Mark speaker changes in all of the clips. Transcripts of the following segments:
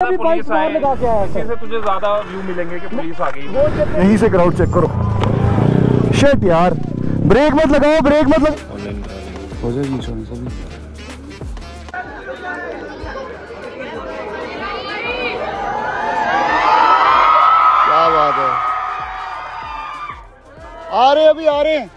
Speaker 1: अभी
Speaker 2: पुलिस आए
Speaker 1: लगा के आया
Speaker 2: इसी से तुझे ज़्यादा व्यू मिलेंगे कि पुलिस आ गई?
Speaker 3: यहीं से क्राउड चेक करो। शेट यार। ब्रेक मत लगाओ ब्रेक मत लगाओ हो जाएगी इंश्योरेंस क्या बात है। आ रहे अभी आ रहे हैं।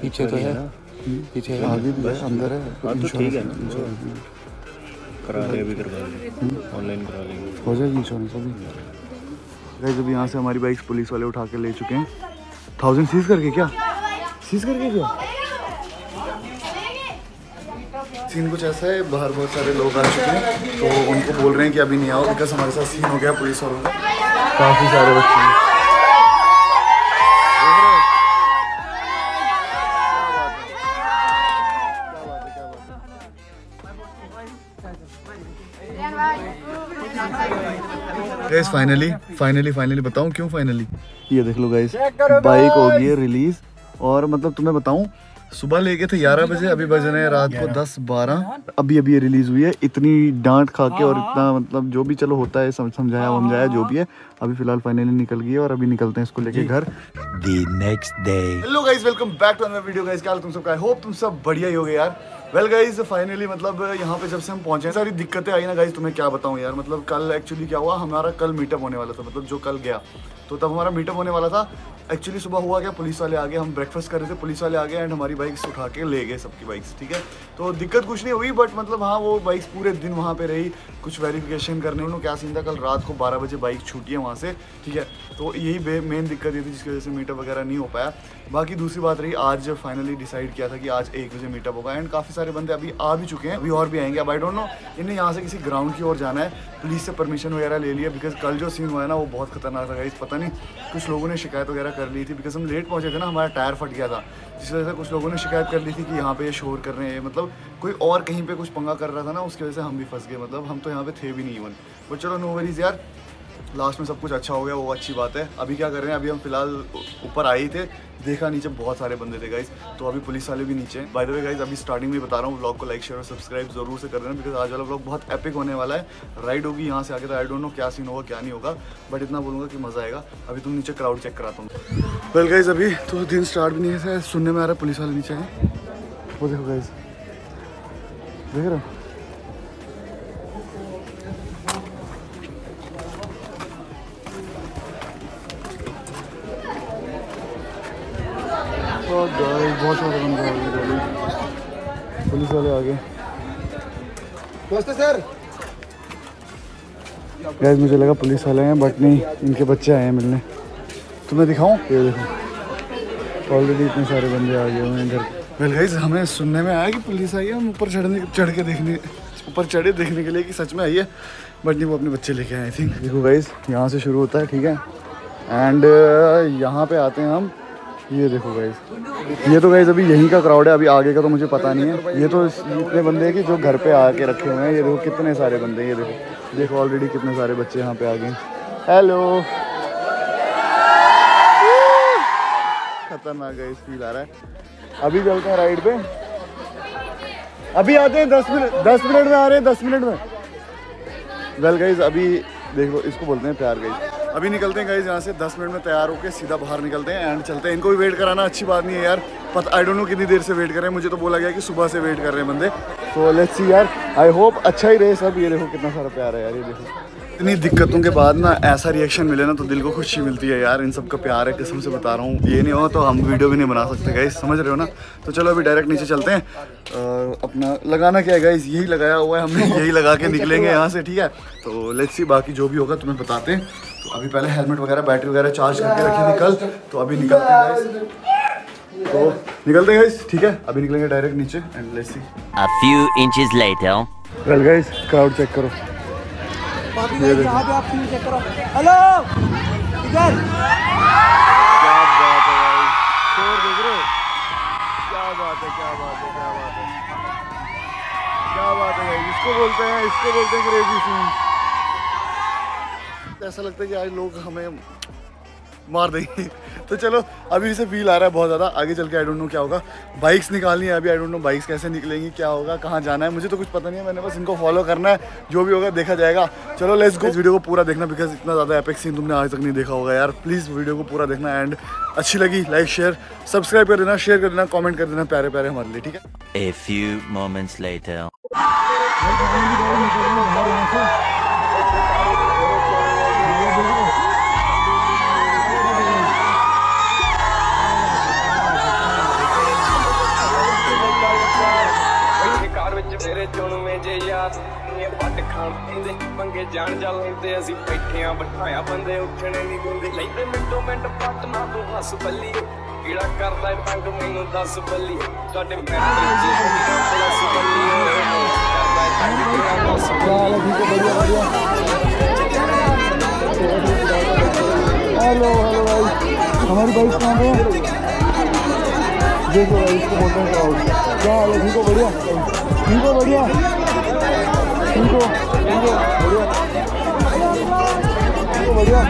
Speaker 4: पीछे तो है। पीछे है।
Speaker 3: आगे भी है। अंदर है। तो ठीक है
Speaker 5: करा ले अभी करवा ले ऑनलाइन करा लेंगे।
Speaker 3: हो जाएगी इंश्योरेंस अभी। गाइस अभी यहाँ से हमारी बाइक पुलिस वाले उठा के ले चुके हैं। थाउज़ेंड सीज करके क्या? सीज करके क्या? सीन कुछ ऐसा है? बाहर बहुत सारे लोग आ चुके हैं तो उनको बोल रहे हैं कि अभी नहीं आओ बिकॉज़ हमारे साथ सीन हो गया पुलिस वालों का। काफ़ी सारे बच्चे हैं? गाइस फाइनली फाइनली फाइनली बताऊँ क्यों फाइनली ये देख लो गाइस बाइक हो गई है रिलीज़ और मतलब तुम्हें बताऊँ सुबह लेके थे 11 बजे अभी बज रहे हैं रात को 10 12 अभी अभी ये रिलीज़ हुई है। इतनी डांट खा के और इतना मतलब जो भी चलो होता है सम- समझाया वमझाया जो भी है अभी फ़िलहाल फाइनली निकल गई है और अभी निकलते हैं इसको लेके घर।
Speaker 5: The next day
Speaker 3: hello guys welcome back to another video guys क्या तुम सबका? आई होप तुम सब बढ़िया ही होगे यार। वेल गाइस फाइनली मतलब यहाँ पे जब से हम पहुँचे सारी दिक्कतें आई ना गाइज़ तुम्हें क्या बताऊँ यार। मतलब कल एक्चुअली क्या हुआ? हमारा कल मीटअप होने वाला था मतलब जो कल गया। तो तब हमारा मीटअप होने वाला था। एक्चुअली सुबह हुआ क्या? पुलिस वाले आ गए, हम ब्रेकफास्ट कर रहे थे। पुलिस वाले आ गए एंड हमारी बाइक्स उठा के ले गए सबकी बाइक्स ठीक है? तो दिक्कत कुछ नहीं हुई बट मतलब हाँ वो बाइक्स पूरे दिन वहाँ पे रही। कुछ वेरिफिकेशन करने उन्होंने, क्या सीन था? कल रात को 12 बजे बाइक छूटी है वहाँ से, ठीक है? तो यही मेन दिक्कत ये थी, जिसकी वजह से मीटअप वगैरह नहीं हो पाया। बाकी दूसरी बात रही, आज फाइनली डिसाइड किया था कि आज एक बजे मीटअप होगा एंड काफ़ी सारे बंदे अभी आ भी चुके हैं, अभी और भी आएँगे। अब आई डोंट नो इन्हें यहाँ से किसी ग्राउंड की ओर जाना है। पुलिस से परमिशन वगैरह ले लिया बिकॉज़ कल जो सीन हुआ है ना, वो बहुत खतरनाक था इस पता नहीं, कुछ लोगों ने शिकायत वगैरह कर ली थी बिकॉज़ हम लेट पहुँचे थे ना, हमारा टायर फट गया था। जिस वजह से कुछ लोगों ने शिकायत कर ली थी कि यहाँ पे ये शोर कर रहे हैं मतलब कोई और कहीं पे कुछ पंगा कर रहा था ना, उसकी वजह से हम भी फंस गए मतलब हम तो यहाँ पे थे भी नहीं इवन बट चलो नो वरीज यार। लास्ट में सब कुछ अच्छा हो गया, वो अच्छी बात है। अभी क्या कर रहे हैं? अभी हम फ़िलहाल ऊपर आए थे, देखा नीचे बहुत सारे बंदे थे गाइज़ तो अभी पुलिस वाले भी नीचे बाय द वे गाइज़ अभी स्टार्टिंग में बता रहा हूँ ब्लॉग को लाइक शेयर और सब्सक्राइब ज़रूर से कर देना बिकॉज़ आज वाला ब्लॉग बहुत एपिक होने वाला है। राइड होगी यहाँ से आगे तो आई डोंट नो क्या सीन होगा, क्या नहीं होगा बट इतना बोलूँगा कि मज़ा आएगा। अभी तुम नीचे क्राउड चेक कराता हूँ। वेल गाइज़ अभी तो दिन स्टार्ट भी नहीं है सुनने में आ रहा है, पुलिस वाले नीचे हैं। वो देखो गाइज़ देख रहे हो? पुलिस वाले आ गए सर गाइस मुझे लगा पुलिस वाले हैं बट नहीं, इनके बच्चे आए हैं मिलने। तुम्हें दिखाऊँ? ये देखो। ऑलरेडी इतने सारे बंदे आ गए हुए हैं इधर। वेल गाइस हमें सुनने में आया कि पुलिस आई है, हम ऊपर चढ़ने, चढ़ के देखने, ऊपर चढ़े देखने के लिए कि सच में आई है बट नहीं, वो अपने बच्चे लेके आए थिंक देखो गाइस यहाँ से शुरू होता है, ठीक है? एंड यहाँ पे आते हैं हम। ये देखो गाइस ये तो गाइस अभी यहीं का क्राउड है, अभी आगे का तो मुझे पता नहीं है। ये तो इतने बंदे हैं कि जो घर पे आके रखे हुए हैं। ये देखो कितने सारे बंदे ये देखो। देखो ऑलरेडी कितने सारे बच्चे यहाँ पे आ गए। हेलो खतरनाक गाइस फील आ रहा है। अभी चलते हैं राइड पे। अभी आते हैं दस मिनट दस मिनट में आ रहे हैं, दस मिनट में। वेल गाइज़ अभी देखो, इसको बोलते हैं प्यार गाइज़ अभी निकलते हैं गाइज़ यहाँ से 10 मिनट में तैयार होकर सीधा बाहर निकलते हैं एंड चलते हैं। इनको भी वेट कराना अच्छी बात नहीं है यार। पता आई डोंट नो कितनी देर से वेट कर रहे हैं। मुझे तो बोला गया कि सुबह से वेट कर रहे हैं बंदे। तो लेट्स सी यार। आई होप अच्छा ही रहे सब। ये देखो कितना सारा प्यार है यार ये देखो। इतनी दिक्कतों के बाद ना ऐसा रिएक्शन मिले ना तो दिल को खुशी मिलती है यार। इन सब का प्यार है कसम से बता रहा हूँ। ये नहीं हो तो हम वीडियो भी नहीं बना सकते गाइस समझ रहे हो ना? तो चलो अभी डायरेक्ट नीचे चलते हैं। अ, अपना लगाना क्या है गाइस यही लगाया हुआ है हमने यही लगा के निकलेंगे यहाँ से ठीक है? तो लेट्स सी बाकी जो भी होगा तुम्हें बताते हैं। तो अभी पहले हेलमेट वगैरह बैटरी वगैरह चार्ज करके रखी थी कल तो अभी निकलते हैं। तो निकलते हैं गाइस ठीक है? अभी निकलेंगे डायरेक्ट नीचे and let's see
Speaker 1: A few inches later.
Speaker 3: Well guys crowd check करो। ये
Speaker 6: यहाँ पे आप चेक करो। हेलो इधर।
Speaker 3: क्या बात है भाई। शोर देख रहे हो? क्या बात है क्या बात है क्या बात है। क्या बात है इसको बोलते हैं इसको बोलते हैं क्रेजी सीन ऐसा लगता है कि आज लोग हमें मार देंगे। तो चलो अभी से फील आ रहा है बहुत ज़्यादा। आगे चल के आई डोंट नो क्या होगा। बाइक्स निकालनी है अभी आई डोंट नो बाइक्स कैसे निकलेंगी क्या होगा कहाँ जाना है। मुझे तो कुछ पता नहीं है मैंने बस इनको फॉलो करना है। जो भी होगा देखा जाएगा। चलो लेट्स गो इस वीडियो को पूरा देखना बिकॉज़ इतना ज़्यादा एपिक सीन तुमने आज तक नहीं देखा होगा यार। प्लीज़ वीडियो को पूरा देखना एंड अच्छी लगी। लाइक शेयर सब्सक्राइब कर देना शेयर कर देना कॉमेंट कर देना प्यारे प्यारे हमारे लिए ठीक है?
Speaker 7: ਵੱਟ ਖਾਣ ਪੀਂਦੇ ਮੰਗੇ ਜਾਣ ਜਾ ਲੈਂਦੇ ਅਸੀਂ ਬੈਠਿਆਂ ਬਿਠਾਇਆ ਬੰਦੇ ਉੱਠਣੇ ਨਹੀਂ ਦਿੰਦੇ ਲੈਂਦੇ ਮਿੰਟੋ ਮਿੰਟ ਪੱਟ ਨਾ ਤੂੰ ਹੱਸ ਬੱਲੀ ਕਿਹੜਾ ਕਰਦਾ ਏ ਤੰਗ ਮੈਨੂੰ ਦੱਸ ਬੱਲੀ ਤੁਹਾਡੇ ਮੈਟਰ ਜੀ ਪਲਸ ਬੱਲੀ ਓਏ ਕਰਦਾ ਏ ਤੰਗ ਕਿਹੜਾ ਦੱਸ ਬੱਲੀ
Speaker 3: हेलो हेलो भाई हमारी बाइक कहाँ पे है देखो भाई इसको बोलते हैं क्राउड क्या हाल है ठीक हो बढ़िया ठीक हो बढ़िया इनको ठीक बढ़िया हो बढ़िया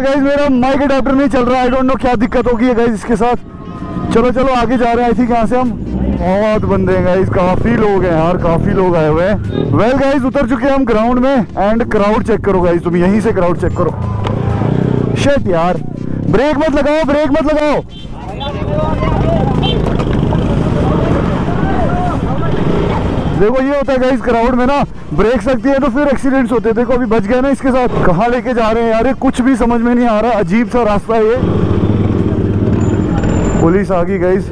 Speaker 3: गाइस मेरा माइक अडाप्टर नहीं चल रहा आई डोंट नो क्या दिक्कत होगी गाइज़ इसके साथ। चलो चलो, आगे जा रहे हैं आई थिंक यहाँ से हम बहुत बंदे हैं गाइज़ काफ़ी लोग हैं यार, काफ़ी लोग आए हुए हैं। वेल गाइज़ उतर चुके हैं हम ग्राउंड में एंड क्राउड चेक करो गाइज़ तुम यहीं से क्राउड चेक करो। शेट यार ब्रेक मत लगाओ ब्रेक मत लगाओ। देखो, ये होता है गाइस क्राउड में ना ब्रेक सकती है तो फिर एक्सीडेंट्स होते हैं। देखो, अभी बच गए ना इसके साथ। कहाँ लेके जा रहे हैं यार? ये कुछ भी समझ में नहीं आ रहा। अजीब सा रास्ता है ये। पुलिस आ गई गाइस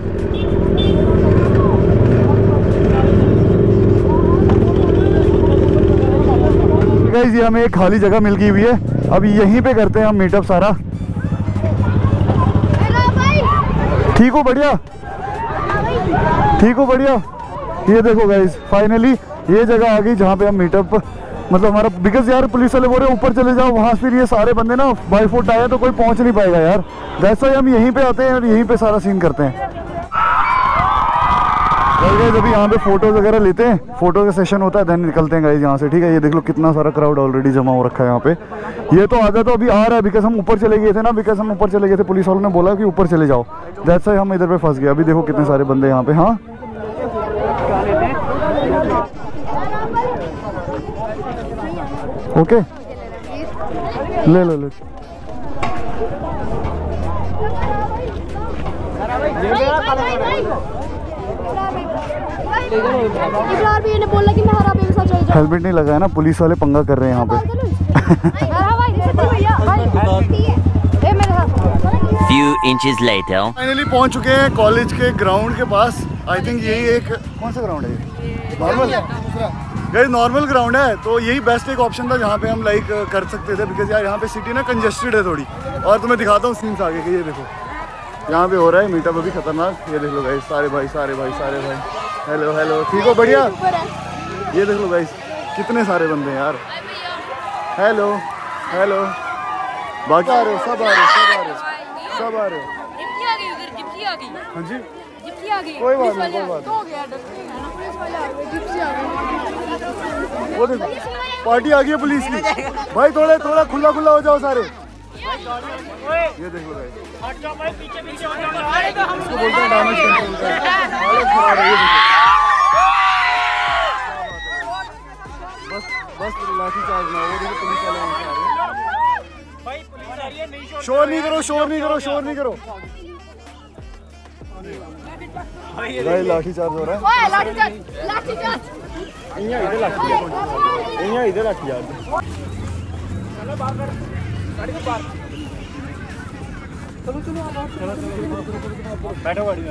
Speaker 3: गाइस ये हमें एक खाली जगह मिल गई हुई है। अब यहीं पे करते हैं हम मीटअप सारा। ठीक हो, बढ़िया? ठीक हो, बढ़िया? ये देखो गाइज़ फाइनली ये जगह आ गई जहाँ पे हम मीटअप मतलब हमारा बिकॉज़ यार पुलिस वाले बोल रहे ऊपर चले जाओ, वहाँ फिर ये सारे बंदे ना बाई फुट आए तो कोई पहुँच नहीं पाएगा यार। वैसा ही हम यहीं पे आते हैं और यहीं पे सारा सीन करते हैं। गाइस अभी यहाँ पे फ़ोटोज़ वगैरह लेते हैं फ़ोटो का सेशन होता है देन निकलते हैं गाइस यहाँ से, ठीक है? ये देख लो कितना सारा क्राउड ऑलरेडी जमा हो रखा है यहाँ पे। ये तो आधा तो अभी आ रहा है बिकॉज़ हम ऊपर चले गए थे ना बिकॉज़ हम ऊपर चले गए थे पुलिस वालों ने बोला कि ऊपर चले जाओ। दैट्स हम इधर पे फंस गए, अभी देखो कितने सारे बंदे यहाँ पे हाँ? ओके। ले लो ले।
Speaker 8: इकरार भी ने बोला कि मैं हरा बेबी साथ चल जाऊँ
Speaker 3: हेलमेट नहीं लगाया ना पुलिस वाले पंगा कर रहे हैं यहाँ पे।
Speaker 8: हरा भाई सच्ची भैया भाई ए मेरे साथ
Speaker 1: Few inches later.
Speaker 3: फाइनली पहुँच चुके हैं कॉलेज के ग्राउंड के पास। आई थिंक यही एक कौन सा ग्राउंड है ये? ये नॉर्मल ग्राउंड है तो यही बेस्ट एक ऑप्शन था जहाँ पे हम लाइक कर सकते थे बिकॉज़ यार यहाँ पे सिटी ना कंजेस्टेड है थोड़ी। और तुम्हें दिखाता हूँ सीन्स आगे के ये देखो। यहाँ पे हो रहा है मीटअप अभी खतरनाक। ये देख लो गाइस सारे भाई सारे भाई सारे भाई। हेलो हेलो ठीक हो बढ़िया? ये देख लो गाइस कितने सारे बंदे हैं यार। हेलो हेलो बाकी आ रहे हो सब आ रहे हो सब आ रहे हो सब आ रहे हो। हाँ जी।
Speaker 8: आ गई
Speaker 3: कोई बात नहीं कोई बात
Speaker 8: हो गया डस्टिंग है ना पुलिस वाले आ गए जिप्सी आ गई।
Speaker 3: वो देखो पार्टी आ गई है पुलिस की। भाई थोड़े थोड़ा खुला खुला हो जाओ सारे। ये देखो गाइस इसको बोलते हैं डैमेज कंट्रोल का। हालत खराब है ये देखो। बस बस लाठी चार्ज ना वो देखो पुलिस वाले वहाँ से आ रहे हैं। शोर नहीं करो शोर नहीं करो शोर नहीं करो। भाई लाठी चार्ज हो रहा है।
Speaker 8: ओए लाठी चार्ज लाठी चार्ज।
Speaker 3: यहाँ इधर लाठी चार्ज यहाँ इधर लाठी चार्ज चलो बाहर कर। गाड़ी को बाहर। चलो चलो
Speaker 2: बैठो गाड़ी में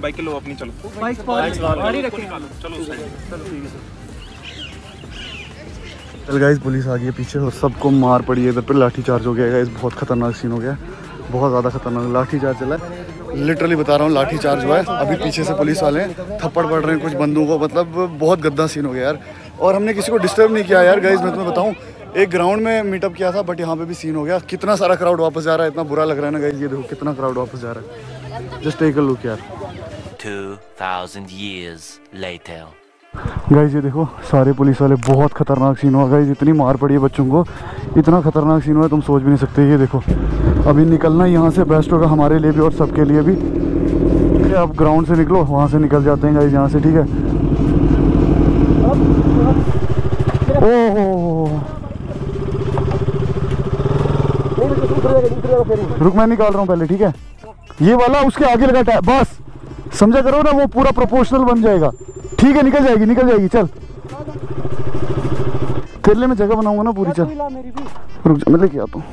Speaker 2: बाइक लो अपनी चलो। बाइक गाड़ी रखें।
Speaker 3: चलो चलो ठीक है सर। चल गाइस पुलिस आ गई है पीछे और सबको मार पड़ी है। इधर पे लाठी चार्ज हो गया है। गाइस बहुत खतरनाक सीन हो गया बहुत ज़्यादा खतरनाक लाठी चार्ज चला है। लिटरली बता रहा हूँ, लाठी चार्ज हुआ है। अभी पीछे से पुलिस वाले थप्पड़ पड़ रहे हैं कुछ बंदों को। मतलब बहुत गद्दा सीन हो गया यार। और हमने किसी को डिस्टर्ब नहीं किया यार गाइज़ मैं तुम्हें बताऊँ, एक ग्राउंड में मीटअप किया था बट यहाँ पे भी सीन हो गया। कितना सारा क्राउड वापस जा रहा है, इतना बुरा लग रहा है ना गाइज़ ये देखो कितना क्राउड वापस जा रहा है। जस्ट टेक अ लुक यार।
Speaker 1: 2000 years later.
Speaker 3: गाइज़ ये देखो, सारे पुलिस वाले, बहुत खतरनाक सीन हुआ। गाइज़ इतनी मार पड़ी है बच्चों को। इतना खतरनाक सीन हुआ है, तुम सोच भी नहीं सकते। ये देखो, अभी निकलना यहाँ से बेस्ट होगा हमारे लिए भी और सबके लिए भी। ये आप ग्राउंड से निकलो, वहाँ से निकल जाते हैं गाइज़ यहाँ से, ठीक है? ओहो! रुक, मैं निकाल रहा हूँ पहले, ठीक है? ये वाला, उसके आगे लगा बस! समझा करो ना, वो पूरा प्रोपोर्शनल बन जाएगा। ठीक है निकल जाएगी निकल जाएगी चल। तेरे लिए मैं जगह बनाऊँगा ना पूरी चल। रुक जा मैं लेके आता हूँ।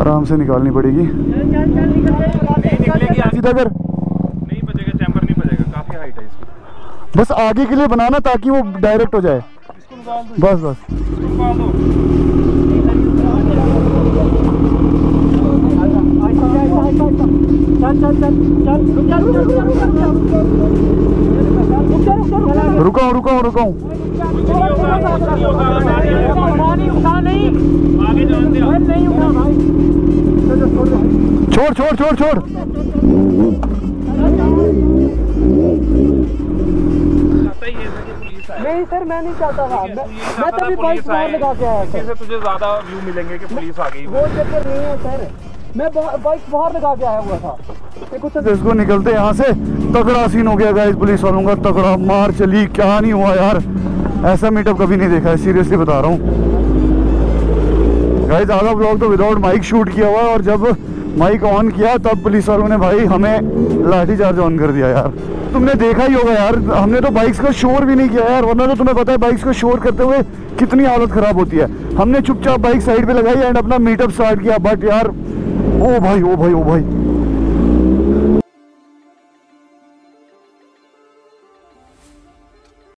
Speaker 3: आराम से निकालनी पड़ेगी। सीधा कर।
Speaker 2: नहीं बजेगा चैम्बर नहीं बजेगा काफ़ी हाइट है इसकी।
Speaker 3: बस आगे के लिए बनाना ताकि वो डायरेक्ट हो जाए। बस बस
Speaker 2: निकाल दो
Speaker 3: रुका हूँ रुका हूँ रुका हूँ
Speaker 2: आगे जान दे
Speaker 3: छोड़ छोड़ छोड़ छोड़
Speaker 6: नहीं सर मैं नहीं चाहता था मैं, मैं तभी बाइक बाहर लगा के आया
Speaker 2: इसी से तुझे ज़्यादा व्यू मिलेंगे कि पुलिस आ गई
Speaker 6: वो चक्कर नहीं है सर। मैं बाइक बाहर लगा के आया हुआ था। कुछ
Speaker 3: इसको निकलते यहाँ से तगड़ा सीन हो गया गाइस पुलिस वालों का तगड़ा मार चली क्या नहीं हुआ यार। ऐसा मीटअप कभी नहीं देखा है सीरियसली बता रहा हूँ। गाइस आधा ब्लॉग तो विदाउट माइक शूट किया हुआ है और जब माइक ऑन किया, तब पुलिस वालों ने भाई हमें लाठी चार्ज ऑन कर दिया यार। तुमने देखा ही होगा यार, हमने तो बाइक्स का शोर भी नहीं किया यार, वरना तो तुम्हें पता है बाइक्स का शोर करते हुए कितनी हालत खराब होती है। हमने चुपचाप बाइक साइड पे लगाई एंड अपना मीटअप स्टार्ट किया बट यार, ओ भाई ओ भाई ओ भाई।